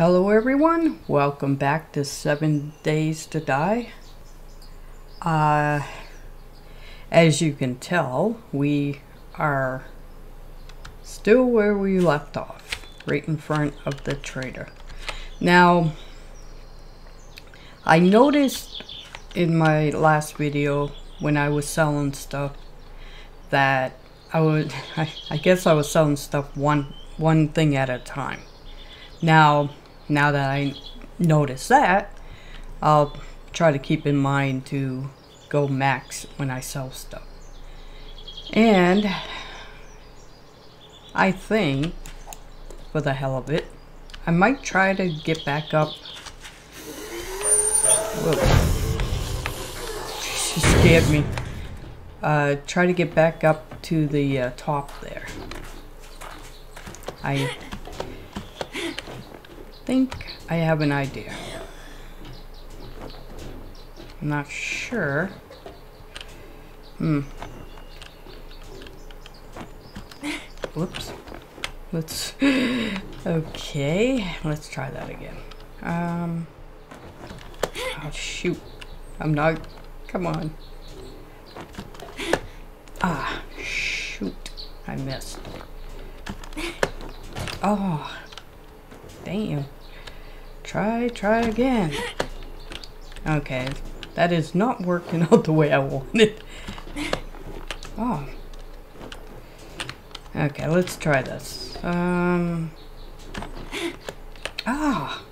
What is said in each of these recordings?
Hello everyone, welcome back to 7 Days to Die. Uh, as you can tell, we are still where we left off, right in front of the trader. Now, I noticed in my last video when I was selling stuff that I would, I, I guess I was selling stuff one, one thing at a time. Now, now that I notice that, I'll try to keep in mind to go max when I sell stuff. And I think, for the hell of it, I might try to get back up. Whoa. She scared me. Uh, try to get back up to the uh, top there. I think I have an idea. I'm not sure. Hmm. Whoops. Let's... Okay, let's try that again. Um... Oh, shoot. I'm not... Come on. Ah, shoot. I missed. Oh. Damn. Try, try again. Okay, that is not working out the way I wanted. Oh. Okay, let's try this. Um. Ah.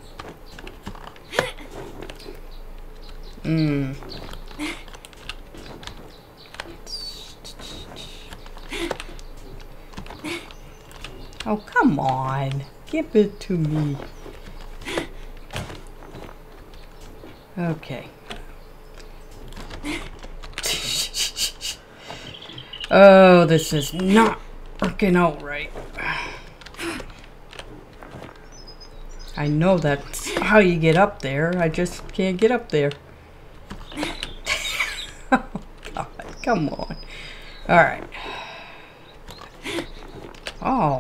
Hmm. Oh, come on. Give it to me. Okay. oh, this is not working out right. I know that's how you get up there. I just can't get up there. oh, God. Come on. Alright. Oh.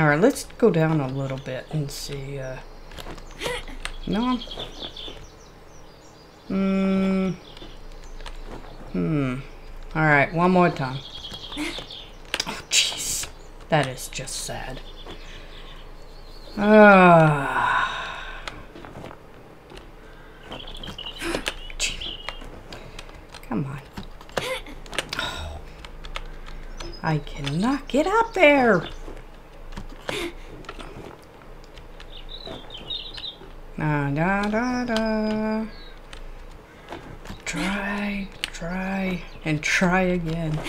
Alright, let's go down a little bit and see, uh... No? Hmm... Hmm. Alright, one more time. Oh, jeez. That is just sad. Ah... Come on. I cannot get up there! Da da da da. Try, try, and try again.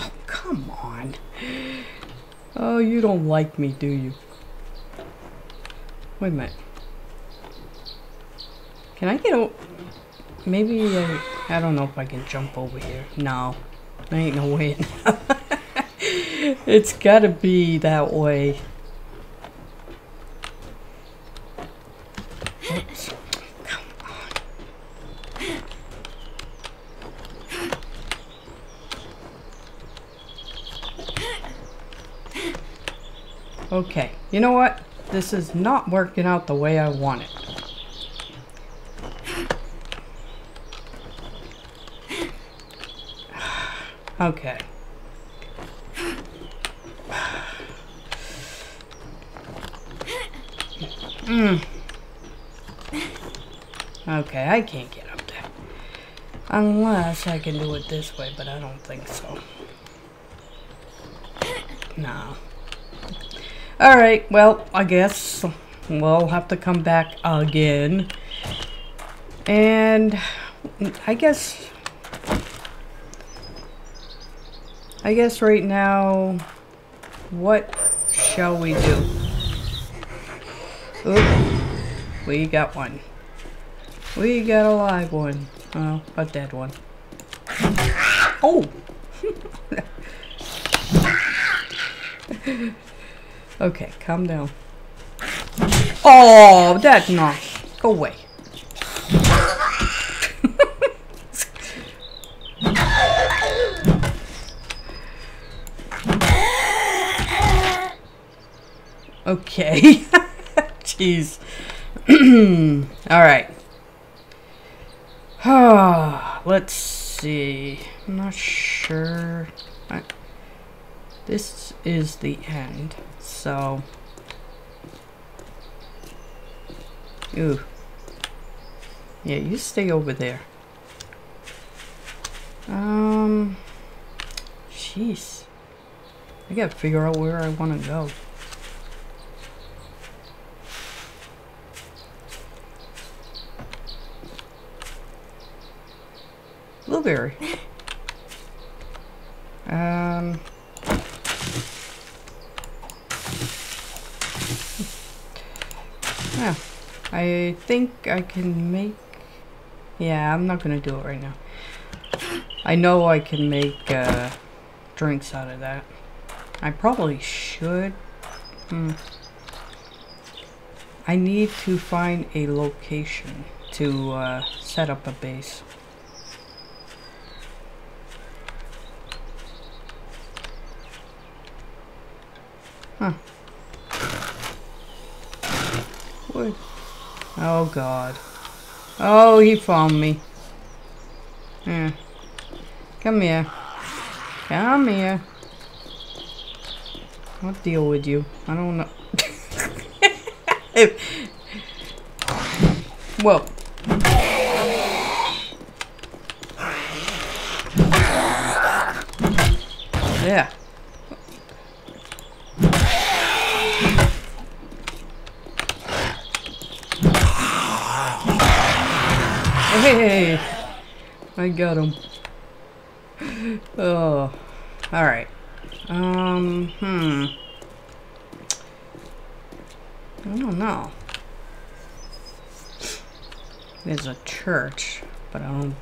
Oh, come on. Oh, you don't like me, do you? Wait a minute. Can I get over? Maybe I, I don't know if I can jump over here. No, there ain't no way. it's gotta be that way. Okay, you know what? This is not working out the way I want it. okay. Mm. Okay, I can't get up there. Unless I can do it this way, but I don't think so. No. Alright, well, I guess we'll have to come back again. And I guess... I guess right now, what shall we do? Oop, we got one. We got a live one. Oh, a dead one. Oh! Okay, calm down. Oh, that's not. Go away. Okay. Jeez. Alright. Let's see. I'm not sure. I, this is the end, so... Ooh. Yeah, you stay over there. Um... Jeez. I gotta figure out where I want to go. Blueberry. um... Yeah, I think I can make... Yeah, I'm not gonna do it right now. I know I can make uh, drinks out of that. I probably should. Hmm. I need to find a location to uh, set up a base. Huh. Oh god. Oh, he found me. Yeah. Come here. Come here. I'll deal with you. I don't know. Whoa. Yeah. Hey, I got him. Oh, all right. Um, hmm. I don't know. There's a church, but I don't.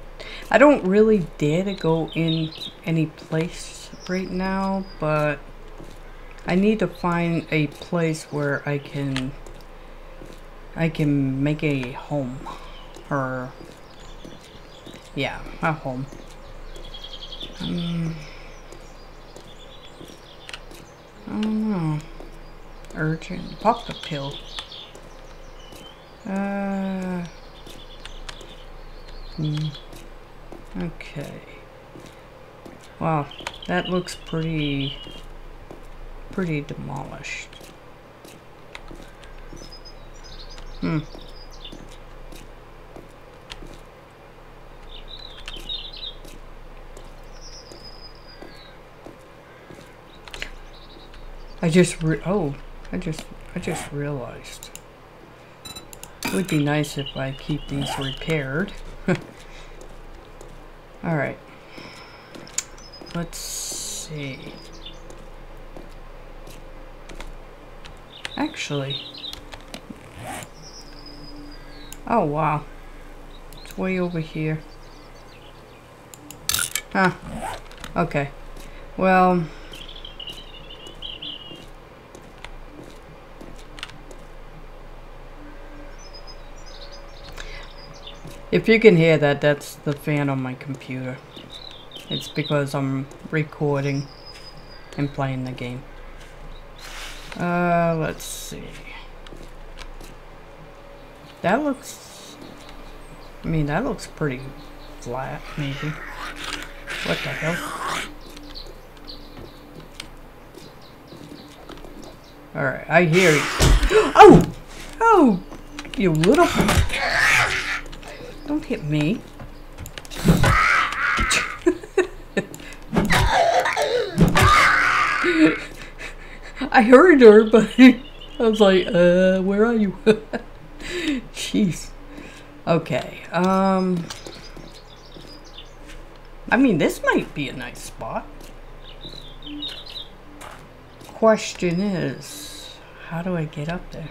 I don't really dare to go in any place right now, but I need to find a place where I can I can make a home or yeah, a home. Um, I don't know. Urgent. Pop the pill. Uh. Hmm. Okay. Wow, that looks pretty, pretty demolished. Hmm. I just re oh, I just I just realized. It would be nice if I keep these repaired. Alright. Let's see. Actually. Oh wow. It's way over here. Huh. Okay. Well, If you can hear that, that's the fan on my computer. It's because I'm recording and playing the game. Uh, let's see. That looks... I mean, that looks pretty flat, maybe. What the hell? Alright, I hear you. Oh! Oh! You little... Don't hit me. I heard her, but I was like, uh, where are you? Jeez. Okay, um... I mean, this might be a nice spot. Question is, how do I get up there?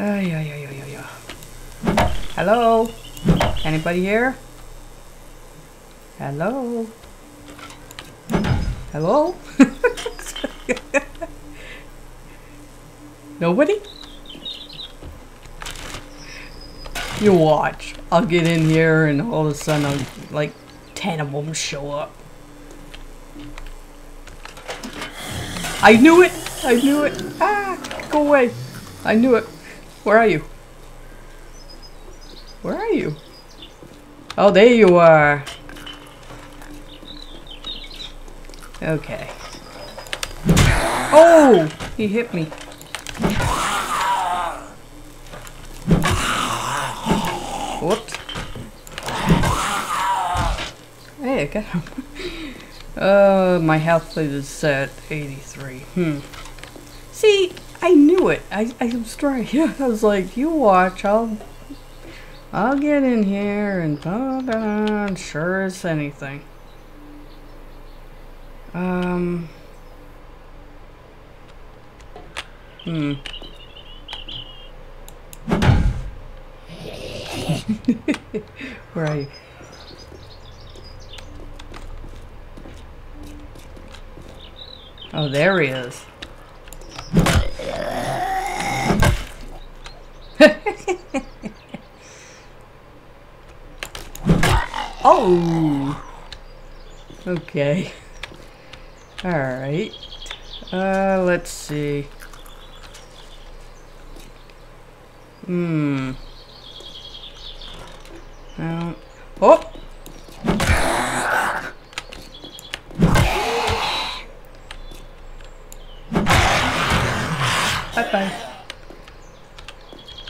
Yeah, yeah, yeah, yeah, yeah. Hello? Anybody here? Hello? Hello? Nobody? You watch. I'll get in here and all of a sudden, I'll, like, ten of them show up. I knew it! I knew it! Ah! Go away! I knew it. Where are you? Where are you? Oh, there you are. Okay. Oh! He hit me. Whoops. Hey, I got him. uh, my health is at 83. Hmm. See, I knew it. I, I was trying. I was like, you watch. I'll, I'll get in here and. Sure as anything. Um. Hmm. Where are you? Oh, there he is. Oh! Okay. Alright. Uh, let's see. Hmm. Um, oh! Bye-bye.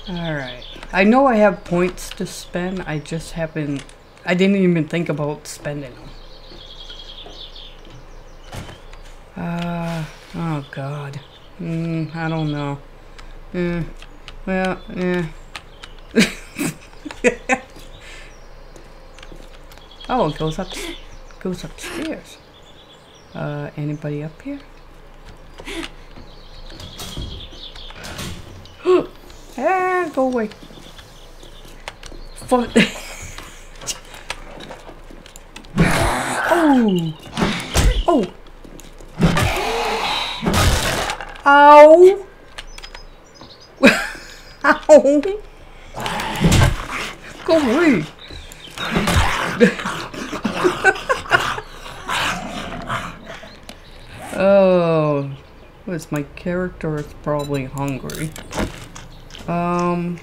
Alright. I know I have points to spend, I just haven't... I didn't even think about spending them. Uh, oh god. Mm, I don't know. Mm, well, yeah. oh, it goes up, goes upstairs. Uh, anybody up here? ah, go away. Fuck. oh. Oh. Ow. Ow. Go away. oh. Was my character is probably hungry. Um.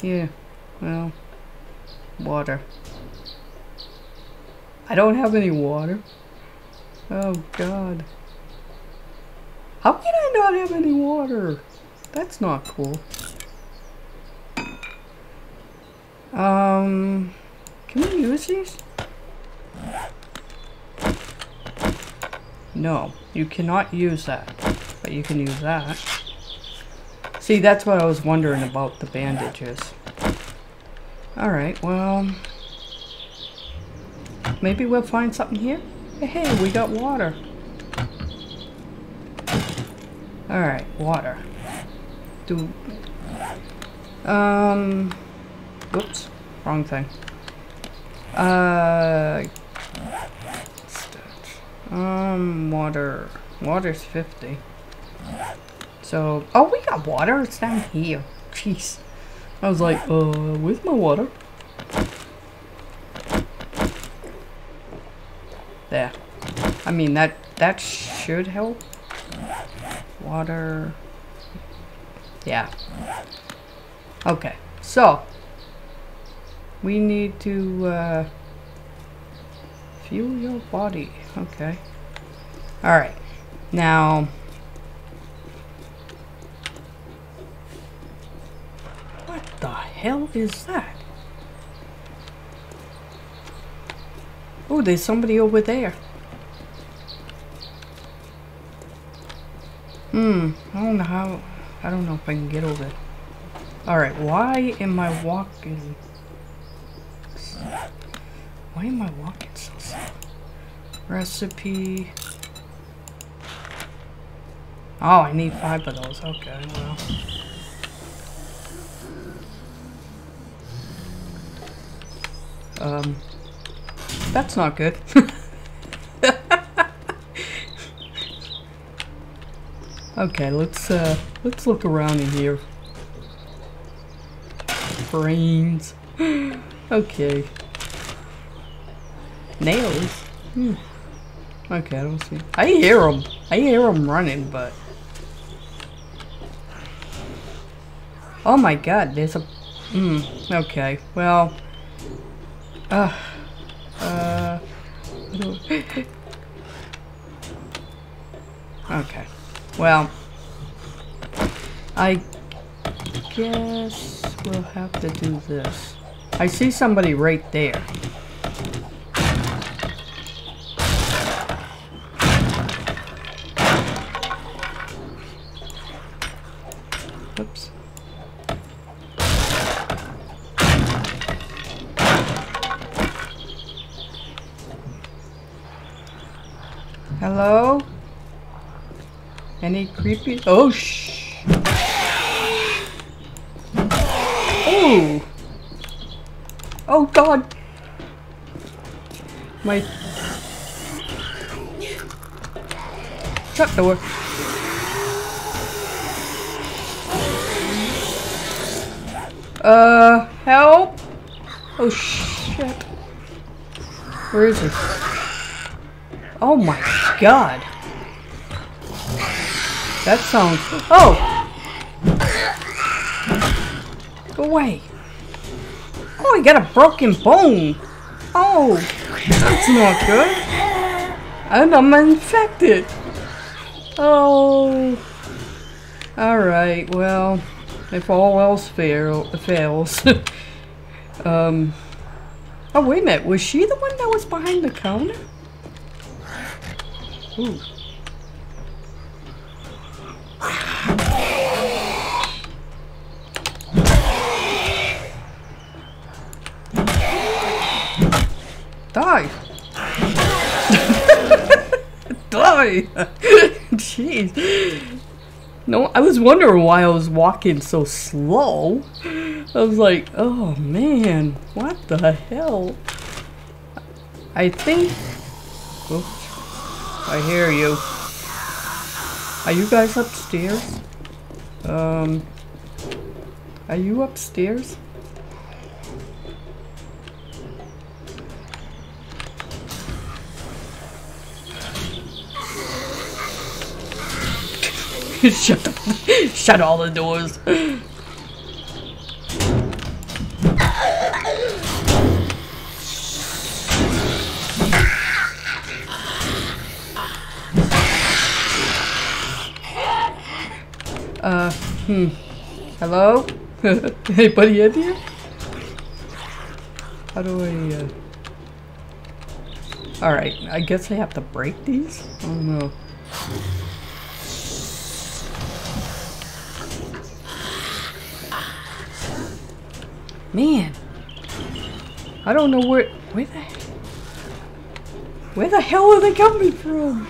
Yeah. Well. Water. I don't have any water. Oh god. How can I not have any water? That's not cool. Um, can we use these? No, you cannot use that, but you can use that. See, that's what I was wondering about the bandages. Alright, well, maybe we'll find something here. Hey, we got water. Alright, water. Do... Um... Oops. Wrong thing. Uh... Um, water. Water's 50. So... Oh, we got water. It's down here. Jeez. I was like, uh, where's my water? There. I mean, that, that should help. Water. Yeah. Okay. So. We need to, uh, fuel your body. Okay. Alright. Now. What the hell is that? Oh, there's somebody over there. Hmm, I don't know how, I don't know if I can get over it. Alright, why am I walking? Why am I walking so slow? Recipe. Oh, I need five of those. Okay, well. Um, that's not good. okay, let's uh, let's look around in here. Brains. okay. Nails. Hmm. Okay, I don't see. I hear them. I hear them running, but. Oh my god, there's a. Hmm, okay. Well. Uh. Uh. okay. Well. I guess we'll have to do this. I see somebody right there. Oops. Hello? Any creepy? Oh, shh. Oh. Oh, God. My. Shut the door. Uh, help? Oh, shit. Where is he? Oh my god. That sounds... Oh! Go away. Oh, he got a broken bone. Oh, that's not good. And I'm infected. Oh. Alright, well, if all else fail, fails. um. Oh, wait a minute. Was she the one that was behind the counter? Ooh. Die! Jeez. No, I was wondering why I was walking so slow. I was like, oh man, what the hell? I think... I hear you. Are you guys upstairs? Um... Are you upstairs? shut the, shut all the doors. Uh, hmm. Hello? Anybody in here? How do I, uh... Alright, I guess I have to break these? I don't know. Man. I don't know where... Where the... Where the hell are they coming from?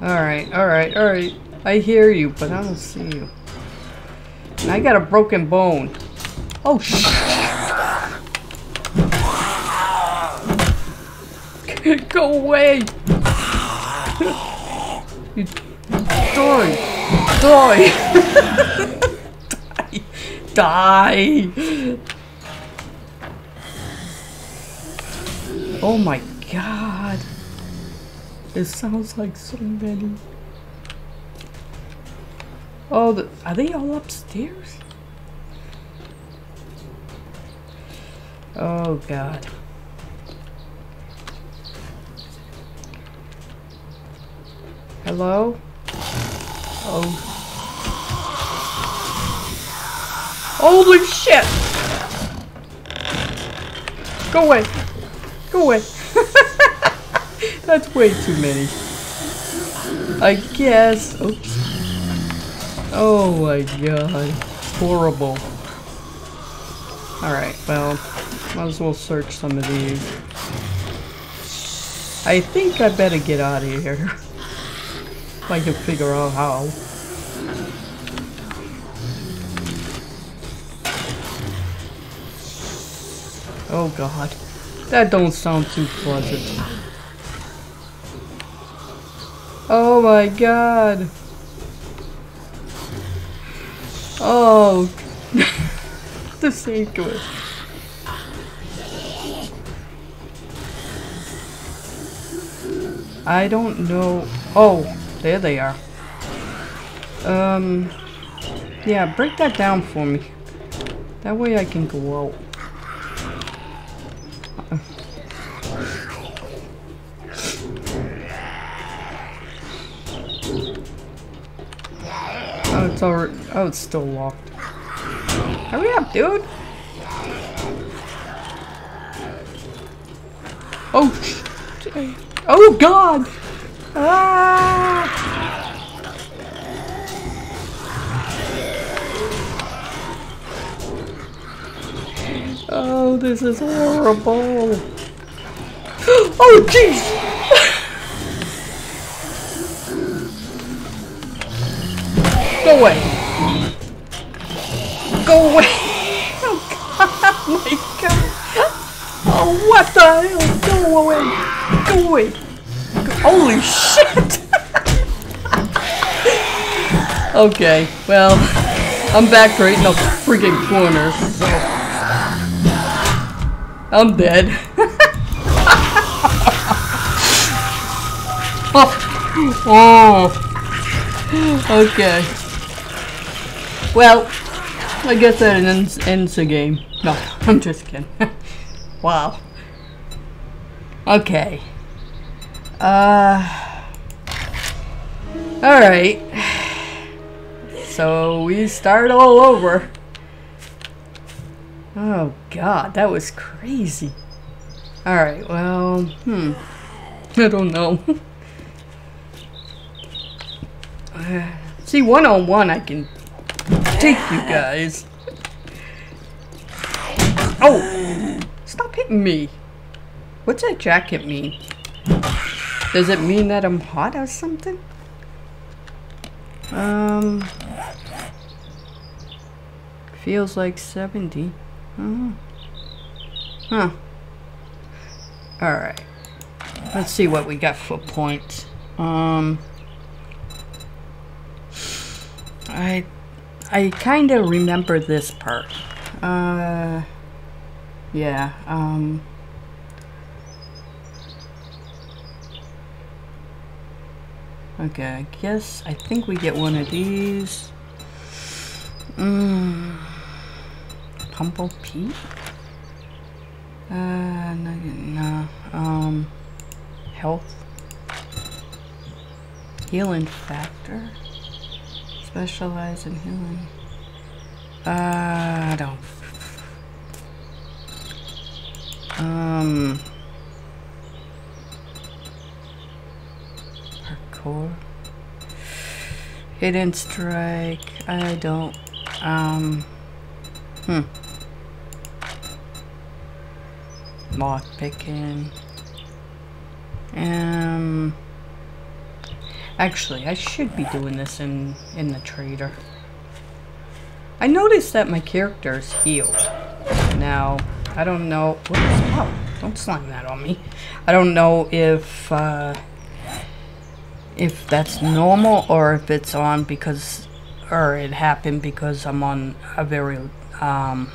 Alright, alright, alright. I hear you, but I don't see you. And I got a broken bone. Oh, shit! Go away! you die! Die! Die! Oh my god. It sounds like so many. Oh, the, are they all upstairs? Oh god. Hello? Oh. Holy shit! Go away! Go away! That's way too many. I guess. Oops. Oh my god. Horrible. Alright, well, might as well search some of these. I think I better get out of here. I can figure out how. Oh god. That don't sound too pleasant. Oh my god. Oh. this ain't good. I don't know. Oh, there they are. Um, yeah, break that down for me. That way I can go out. It's already. Oh, it's still locked. Hurry up, dude! Oh, oh God! Ah! Oh, this is horrible. Oh, jeez! Go away. Go away. Oh, God. Oh, my God. Oh, what the hell? Go away. Go away. Holy shit. okay, well, I'm back right in the freaking corner. I'm dead. oh. oh. Okay. Well, I guess that ends, ends the game. No, I'm just kidding. wow. Okay. Uh. Alright. So we start all over. Oh god, that was crazy. Alright, well, hmm. I don't know. uh, see, one on one I can take you guys. Oh! Stop hitting me. What's that jacket mean? Does it mean that I'm hot or something? Um... Feels like 70. Uh, huh. Alright. Let's see what we got for points. Um... I... I kind of remember this part. Uh... Yeah, um... Okay, I guess I think we get one of these. Mm. Pummel Pete? Uh, no, no. Um, health. Healing factor. Specialize in healing. Uh, I don't. Um. Parkour. Hidden strike. I don't. Um. Hmm. Lock picking. Um. Actually, I should be doing this in in the trader. I noticed that my character is healed. Now, I don't know. Whoops, oh, don't slam that on me. I don't know if uh, if that's normal or if it's on because or it happened because I'm on a very um,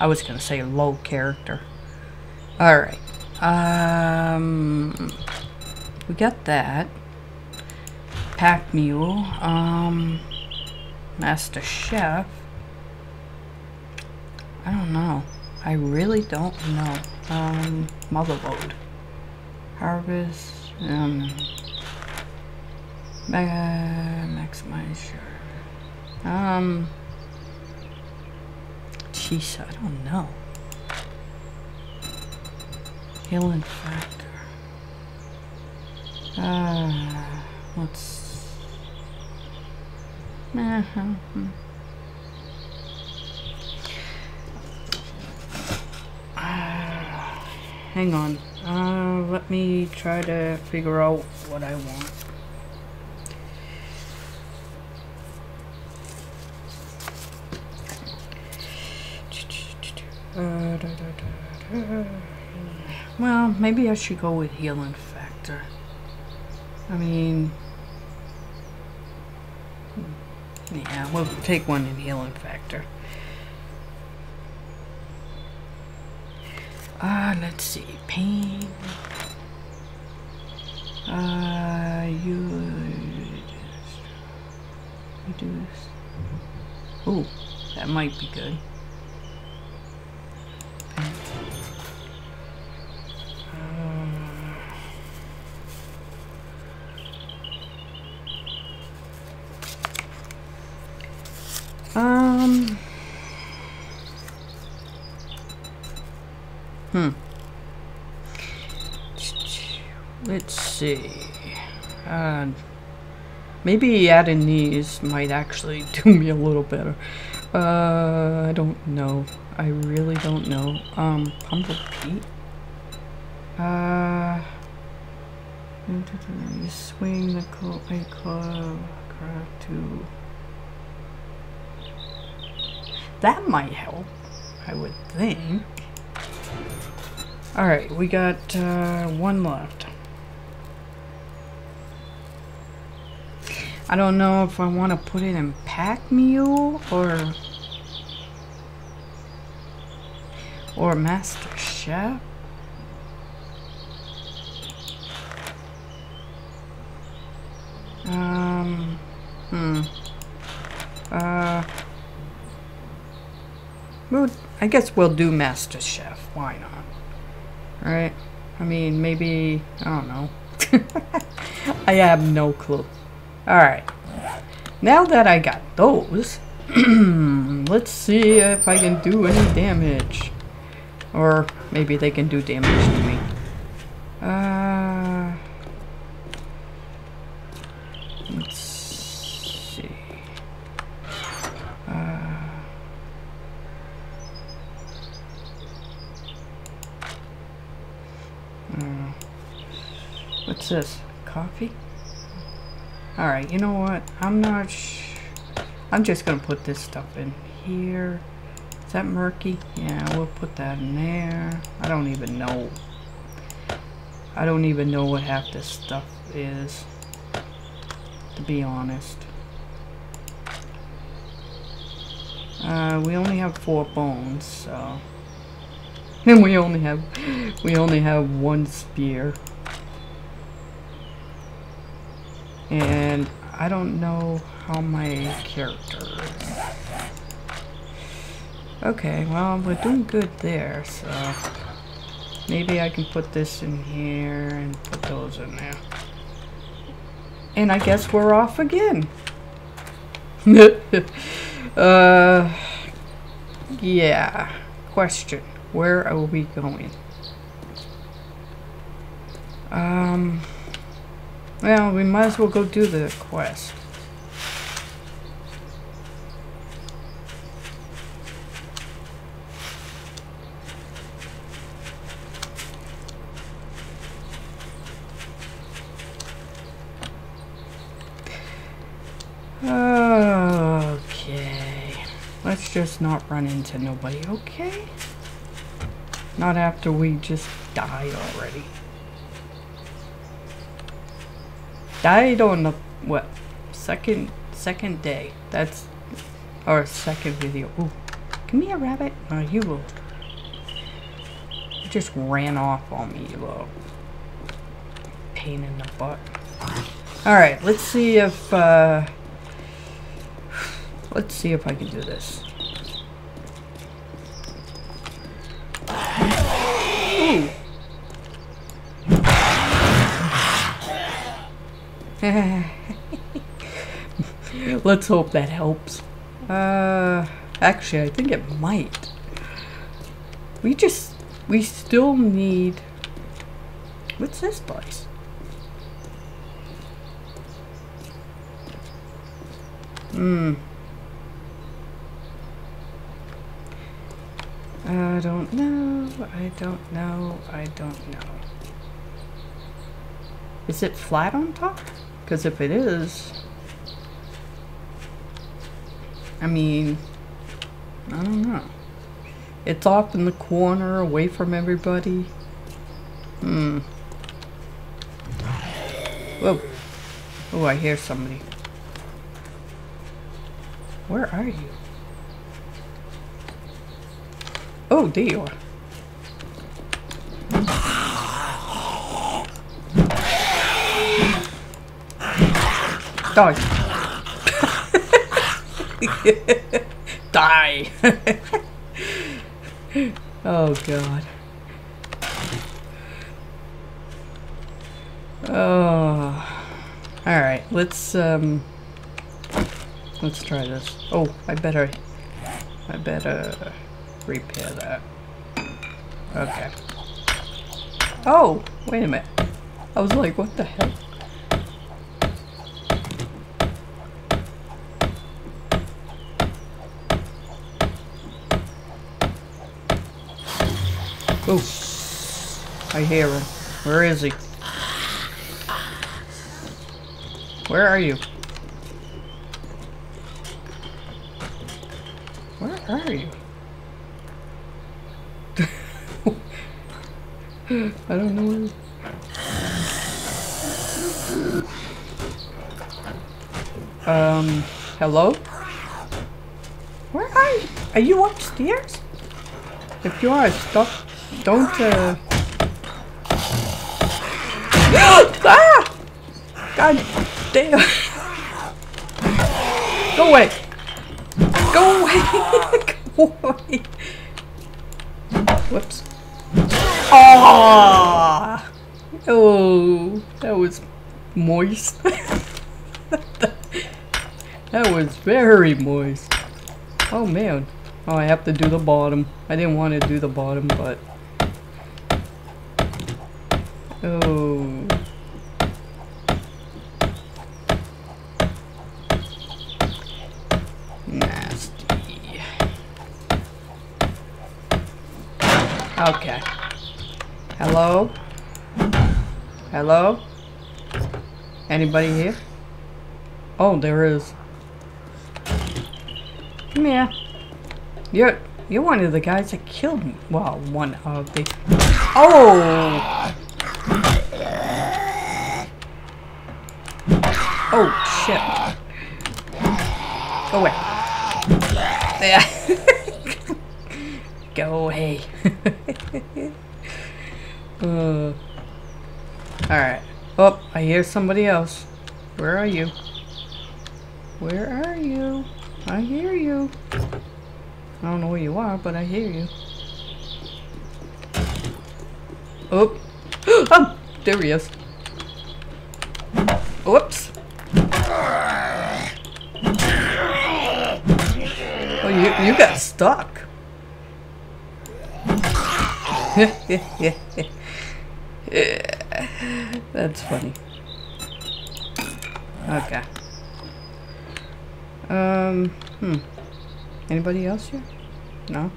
I was gonna say a low character. All right. Um, we got that. Pack mule. Um, master chef. I don't know. I really don't know. Um, mother lode. Harvest. Um, mega maximize sure. Um, jeez, I don't know. Healing factor. Uh, let's. Uh -huh. uh, hang on. Uh, let me try to figure out what I want. Uh, well, maybe I should go with healing factor. I mean, yeah, we'll take one in healing factor. Ah, uh, let's see, pain. Uh, you reduce. Ooh, that might be good. Um. Hmm. Let's see. Uh, maybe adding these might actually do me a little better. Uh, I don't know. I really don't know. Um, Pummel Pete? Uh, swing the club, a club, to that might help, I would think. Alright, we got uh, one left. I don't know if I want to put it in pack mule or or master chef. Um, hmm. Uh, well, I guess we'll do Master Chef. Why not? Right? I mean, maybe, I don't know. I have no clue. Alright. Now that I got those, let's see if I can do any damage. Or maybe they can do damage to me. Uh, let's see. Uh, Uh, what's this? Coffee? Alright, you know what? I'm not I'm just gonna put this stuff in here. Is that murky? Yeah, we'll put that in there. I don't even know. I don't even know what half this stuff is. To be honest. Uh, we only have four bones, so... And we only have we only have one spear. And I don't know how my character is. Okay, well we're doing good there, so maybe I can put this in here and put those in there. And I guess we're off again. uh yeah. Question. Where are we going? Um, well, we might as well go do the quest. Okay. Let's just not run into nobody, okay? Not after we just died already. Died on the, what, second, second day. That's, our second video. Ooh, give me a rabbit. No, you will. You just ran off on me, you little pain in the butt. Alright, let's see if, uh, let's see if I can do this. Let's hope that helps. Uh, actually, I think it might. We just, we still need, what's this place? Hmm. I don't know, I don't know, I don't know. Is it flat on top? Because if it is, I mean, I don't know. It's off in the corner, away from everybody. Hmm. Whoa. Oh, I hear somebody. Where are you? Oh, there you are. Die. Die. oh god. Oh. Alright, let's um let's try this. Oh, I better I better repair that. Okay. Oh, wait a minute. I was like, what the hell? Oh, I hear him. Where is he? Where are you? Where are you? I don't know. Um, hello? Where are you? Are you upstairs? If you are, stop. Don't, uh... ah! God damn. Go away. Go away. Go away. Whoops. Oh, oh, that was moist. that was very moist. Oh man. Oh, I have to do the bottom. I didn't want to do the bottom, but... Oh. Nasty. Okay. Hello? Hello? Anybody here? Oh, there is. Come here. You're you're one of the guys that killed me. Well, one of the. Oh. Oh shit. Go away. There. Go away. uh. Alright. Oh, I hear somebody else. Where are you? Where are you? I hear you. I don't know where you are, but I hear you. Oh. oh, there he is. Whoops. Oh, you, you got stuck. That's funny. Okay. Um, hmm. Anybody else here? No?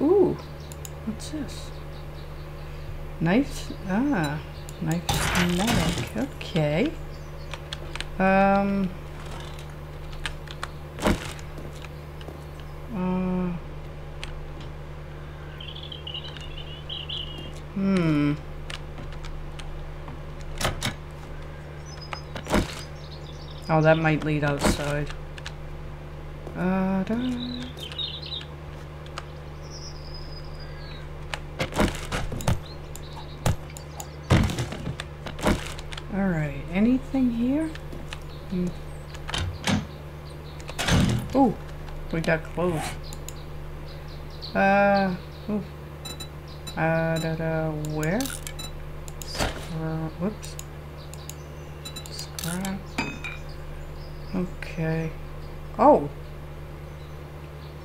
Ooh. What's this? Knife? Ah. Knife. Okay. Um. Uh. Hmm. Oh, that might lead outside. Uh, da. Alright, anything here? Hmm. Oh, we got clothes. Uh, ooh. Uh, da, da, where? Scrap, whoops. Scrap. Okay. Oh.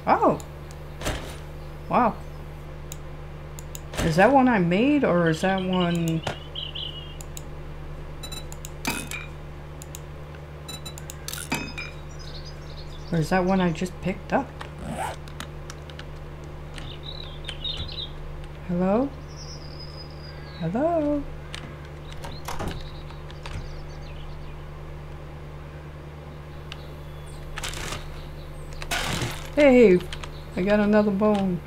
Oh. Wow. Is that one I made, or is that one... Or is that one I just picked up? Hello? Hello? Hey, I got another bone.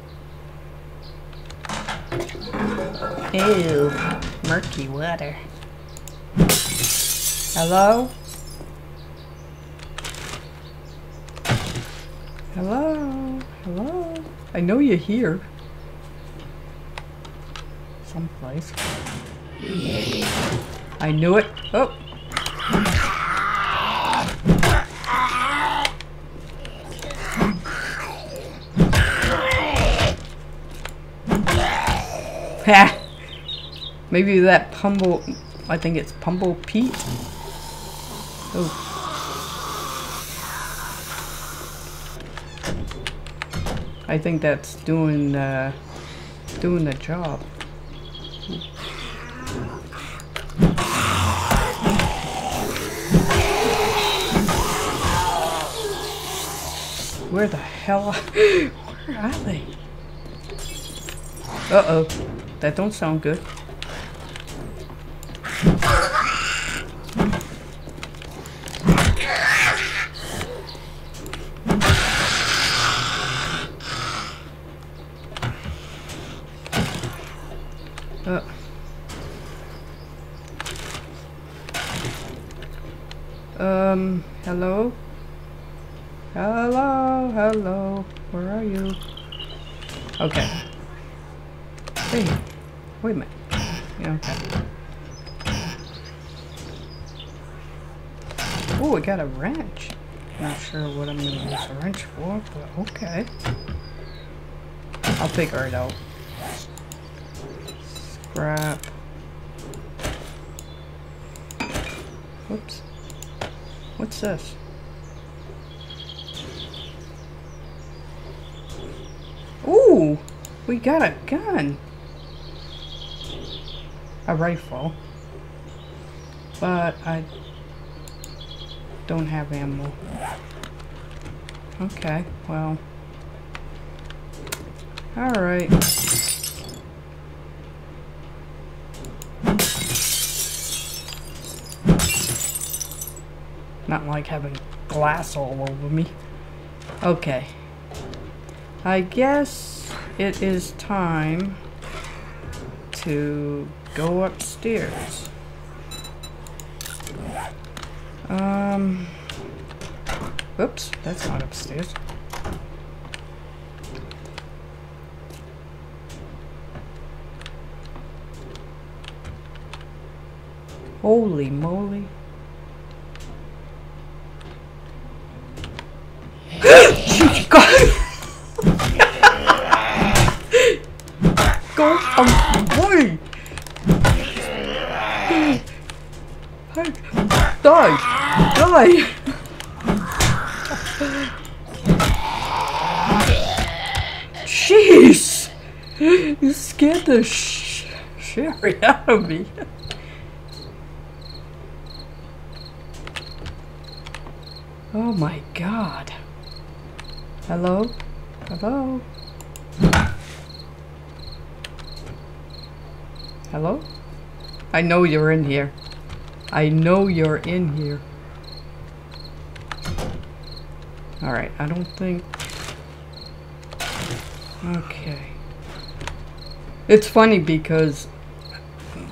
Ew, murky water. Hello? Hello? Hello? I know you're here. Someplace. I knew it. Oh. Maybe that Pummel, I think it's Pummel Pete. Oh. I think that's doing, uh, doing the job. Where the hell? Where are they? Uh-oh. That don't sound good. Uh. Um, hello? Hello, hello. Where are you? Okay. Hey, wait a minute. Yeah, okay. Oh, I got a wrench. Not sure what I'm gonna use a wrench for, but okay. I'll figure it out. Scrap. Whoops. What's this? We got a gun! A rifle. But I don't have ammo. Okay, well. Alright. Not like having glass all over me. Okay. I guess it is time to go upstairs. Um, oops, that's not upstairs. Holy moly. God. Go die! Die! Jeez! You scared the sh shit out of me. Oh my god. Hello? Hello? Hello? I know you're in here. I know you're in here. Alright, I don't think... Okay. It's funny because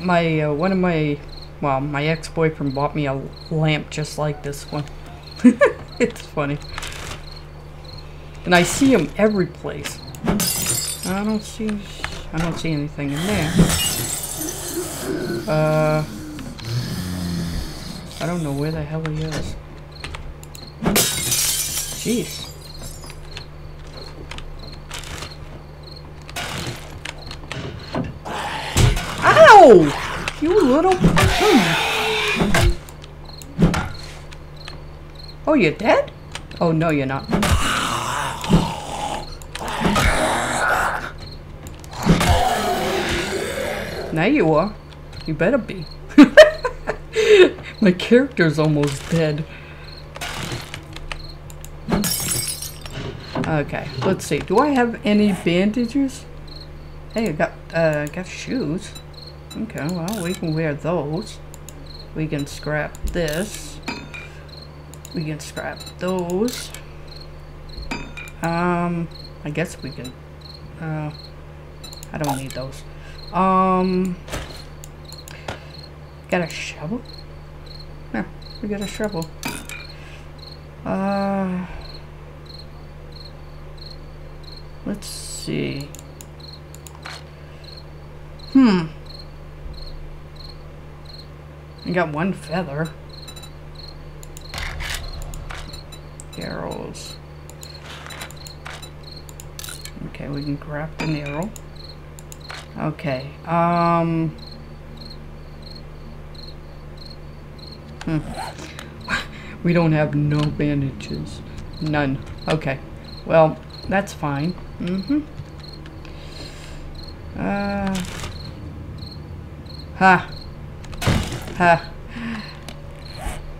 my, uh, one of my, well, my ex-boyfriend bought me a lamp just like this one. it's funny. And I see him every place. I don't see, I don't see anything in there. Uh, I don't know where the hell he is. Jeez. Ow! You little... Oh, you're dead? Oh, no, you're not. Now you are. You better be. My character's almost dead. Okay, let's see. Do I have any bandages? Hey, I got uh got shoes. Okay, well we can wear those. We can scrap this. We can scrap those. Um, I guess we can. Uh, I don't need those. Um, got a shovel? Yeah, we got a shovel. Uh, let's see. Hmm. I got one feather. Arrows. Okay, we can craft an arrow. Okay, um... We don't have no bandages. None. Okay. Well, that's fine. Mm-hmm. Uh... Ha. Ha.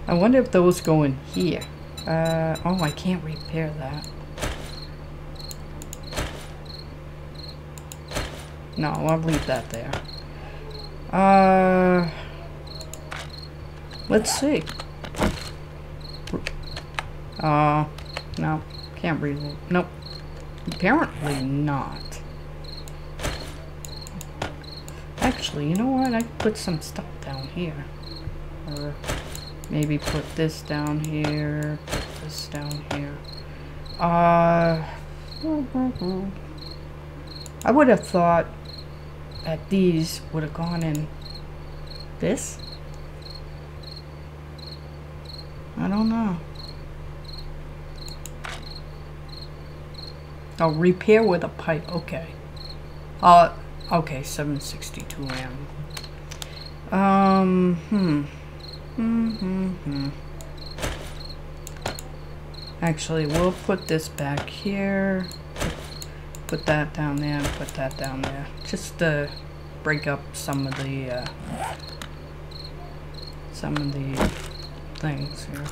I wonder if those go in here. Uh, oh, I can't repair that. No, I'll leave that there. Uh, let's see. Uh, no, can't read. Nope. Apparently not. Actually, you know what? I could put some stuff down here. Or maybe put this down here, put this down here. Uh, I would have thought that these would have gone in this. I don't know. Oh, repair with a pipe. Okay. Uh, okay, 762 AM. Um, hmm. Hmm, hmm, hmm. Actually, we'll put this back here. Put that down there and put that down there. Just to break up some of the, uh, some of the things here.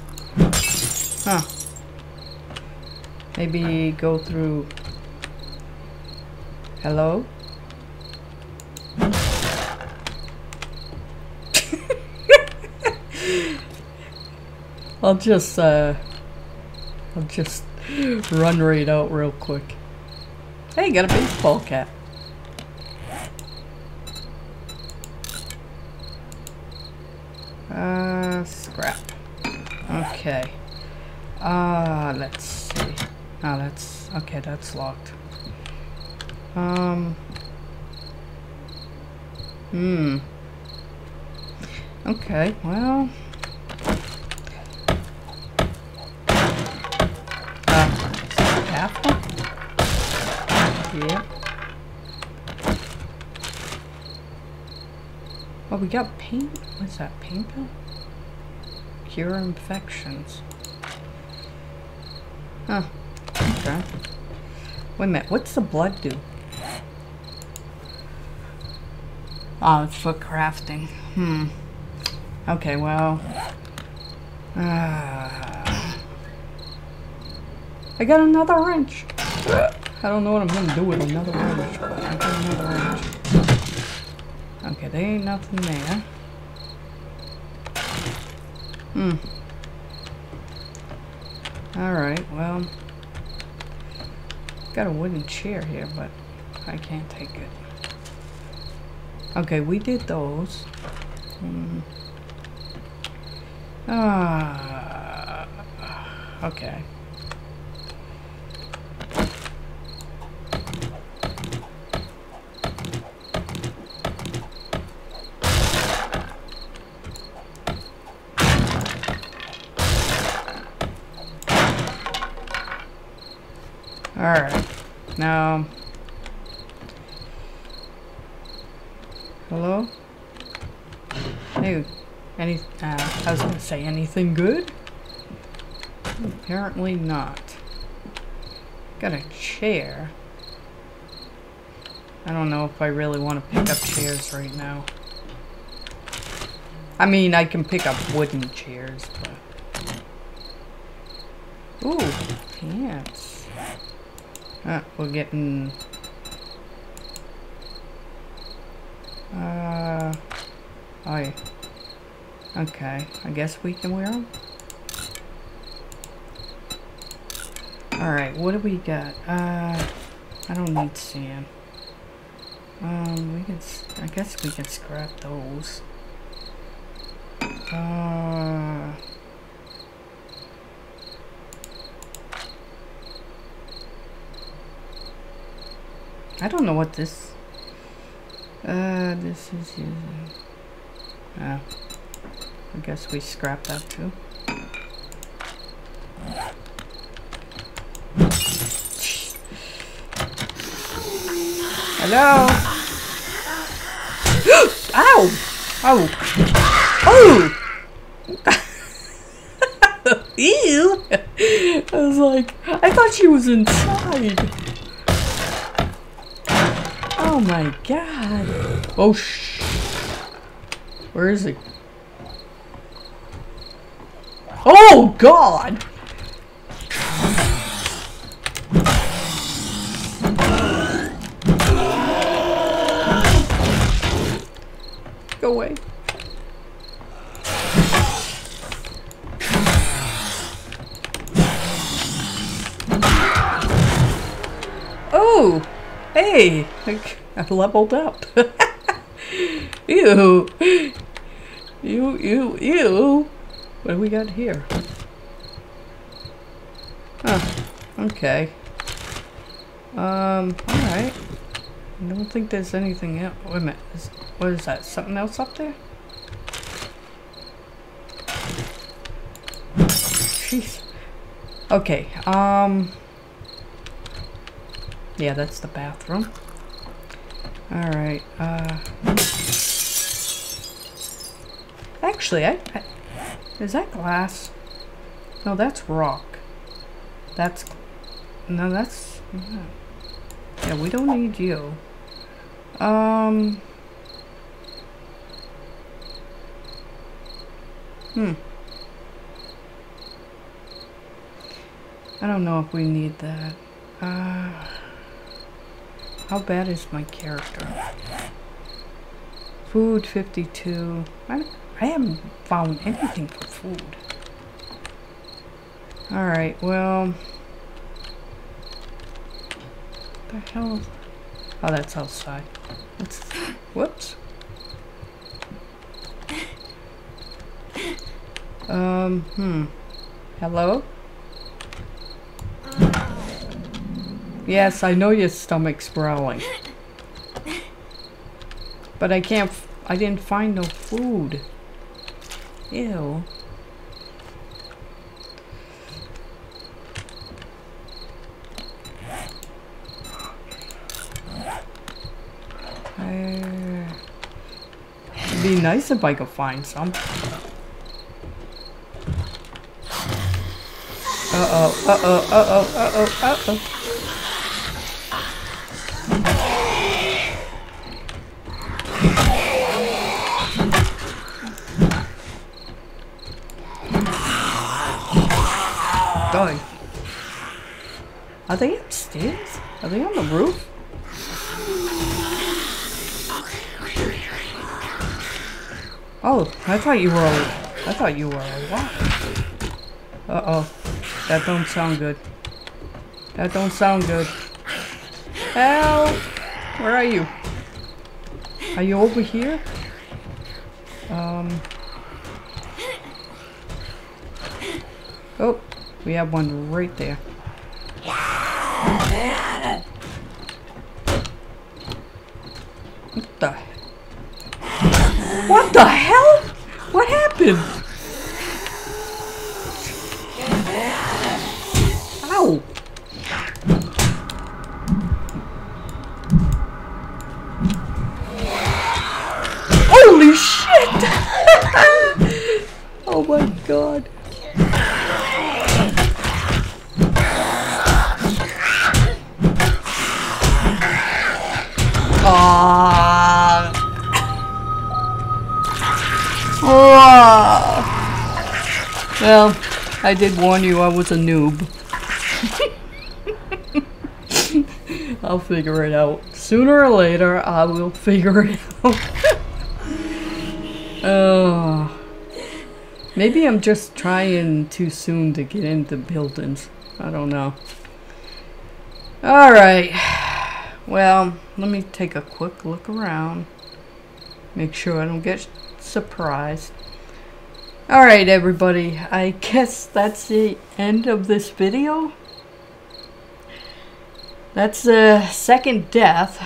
Huh. Maybe go through... Hello? I'll just, uh... I'll just run right out real quick. Hey, got a baseball cap. Uh, scrap. Okay. Uh, let's see. Oh, that's... Okay, that's locked. Um... Hmm. Okay, well... Uh, one? Yeah. Oh, we got paint? What's that, paint pill? Cure infections. Huh. Okay. Wait a minute, what's the blood do? Oh, it's for crafting. Hmm. Okay, well... Uh, I got another wrench. I don't know what I'm gonna do with another wrench, but I got another wrench. Okay, there ain't nothing there. Hmm. Alright, well... Got a wooden chair here, but I can't take it. Okay, we did those. Hmm. Ah. Okay. Alright. Now... Hello? Hey, any, uh, I was gonna say anything good? Apparently not. Got a chair. I don't know if I really want to pick up chairs right now. I mean, I can pick up wooden chairs, but... Ooh, pants. Ah, we're getting... Uh... Oh, yeah. Okay, I guess we can wear them. Alright, what do we got? Uh, I don't need sand. Um, we can, I guess we can scrap those. Uh... I don't know what this... Uh, this is using... Uh, I guess we scrap that too. Hello? Ow! Oh! Oh! Ew! I was like, I thought she was inside. Oh my god. Oh sh. Where is he? Oh god! Go away. Oh! Hey! I leveled up. ew! Ew, ew, ew! What do we got here? Oh, okay. Um, alright. I don't think there's anything else. Wait a minute. Is, what is that? Something else up there? Jeez. Okay, um... Yeah, that's the bathroom. Alright, uh... Actually, I, I... Is that glass? No, that's rock. That's... No, that's... Yeah, yeah we don't need you. Um... Hmm. I don't know if we need that. Uh, how bad is my character? Food 52. I, I haven't found anything for food. Alright, well... the hell? Oh, that's outside. That's, whoops. Um, hmm. Hello? Yes, I know your stomach's growling. But I can't, I didn't find no food. Ew. It'd be nice if I could find some. Uh-oh, uh-oh, uh-oh, uh-oh, uh-oh. Are they upstairs? Are they on the roof? Oh, I thought you were. I thought you were alive. Uh oh, that don't sound good. That don't sound good. Help! Where are you? Are you over here? Um. Oh, we have one right there. I did warn you I was a noob. I'll figure it out. Sooner or later, I will figure it out. oh. Maybe I'm just trying too soon to get into buildings. I don't know. Alright. Well, let me take a quick look around. Make sure I don't get surprised. Alright everybody, I guess that's the end of this video. That's the second death.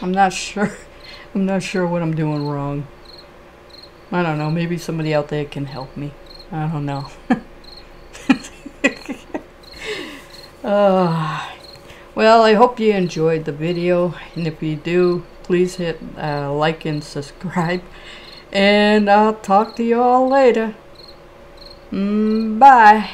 I'm not sure. I'm not sure what I'm doing wrong. I don't know. Maybe somebody out there can help me. I don't know. uh, well, I hope you enjoyed the video. And if you do, please hit uh, like and subscribe. And I'll talk to you all later. Mm, bye.